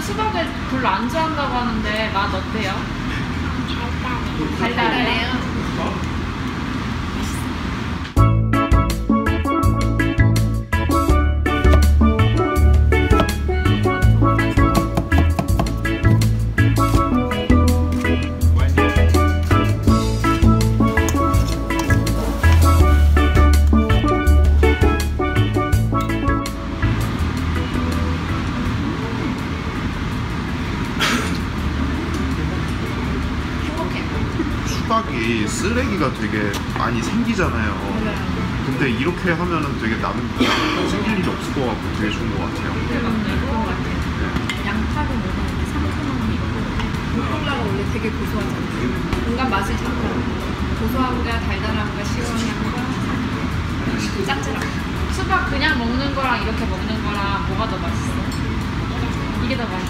수박을 별로 안 좋아한다고 하는데 맛 어때요? 수박이 쓰레기가 되게 많이 생기잖아요. 근데 이렇게 하면은 되게 남은 생길 일이 없을 것 같고 되게 좋은 것 같아요. 것 같아요. 양파를 먹으면 이렇게 상큼함이 있고 콜라가 원래 되게 고소하잖아요. 온갖 맛을 잡고 고소함과 달달함과 시원함과 짭짤함. 수박 그냥 먹는 거랑 이렇게 먹는 거랑 뭐가 더 맛있어? 이게 더 맛있어.